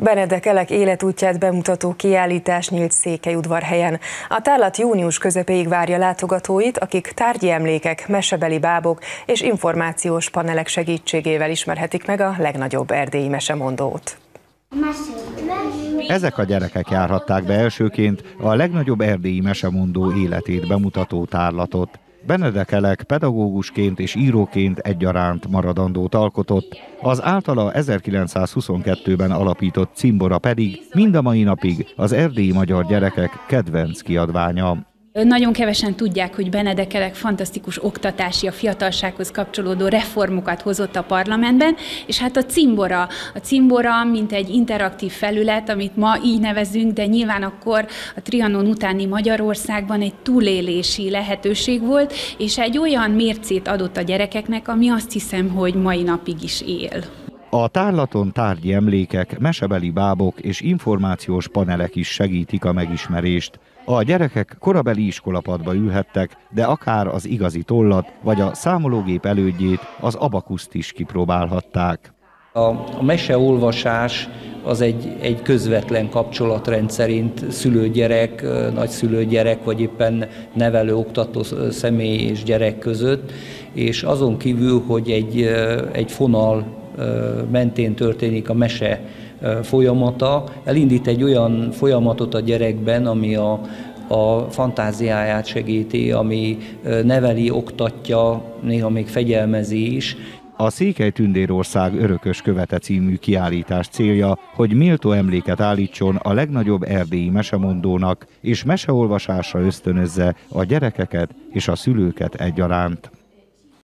Benedek Elek életútját bemutató kiállítás nyílt Székelyudvarhelyen. A tárlat június közepéig várja látogatóit, akik tárgyi emlékek, mesebeli bábok és információs panelek segítségével ismerhetik meg a legnagyobb erdélyi mesemondót. Ezek a gyerekek járhatták be elsőként a legnagyobb erdélyi mesemondó életét bemutató tárlatot. Benedek Elek pedagógusként és íróként egyaránt maradandót alkotott, az általa 1922-ben alapított cimbora pedig mind a mai napig az erdélyi magyar gyerekek kedvenc kiadványa. Nagyon kevesen tudják, hogy Benedekelek fantasztikus oktatási, a fiatalsághoz kapcsolódó reformokat hozott a parlamentben, és hát a cimbora, a cimbora, mint egy interaktív felület, amit ma így nevezünk, de nyilván akkor a Trianon utáni Magyarországban egy túlélési lehetőség volt, és egy olyan mércét adott a gyerekeknek, ami azt hiszem, hogy mai napig is él. A tárlaton tárgyi emlékek, mesebeli bábok és információs panelek is segítik a megismerést. A gyerekek korabeli iskolapadba ülhettek, de akár az igazi tollat vagy a számológép elődjét, az abakuszt is kipróbálhatták. A, a meseolvasás az egy, egy közvetlen kapcsolat rendszerint szülő-gyerek, nagyszülő-gyerek, vagy éppen nevelő-oktató személy és gyerek között, és azon kívül, hogy egy, egy fonal mentén történik a mese folyamata, elindít egy olyan folyamatot a gyerekben, ami a, a fantáziáját segíti, ami neveli, oktatja, néha még fegyelmezi is. A Székely Tündérország örökös követe című kiállítás célja, hogy méltó emléket állítson a legnagyobb erdélyi mesemondónak, és meseolvasásra ösztönözze a gyerekeket és a szülőket egyaránt.